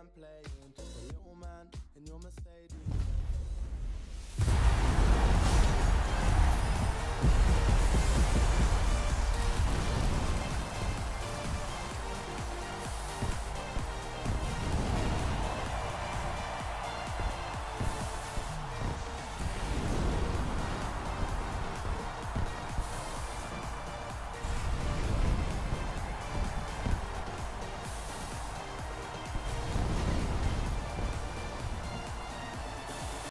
and playing. Just a little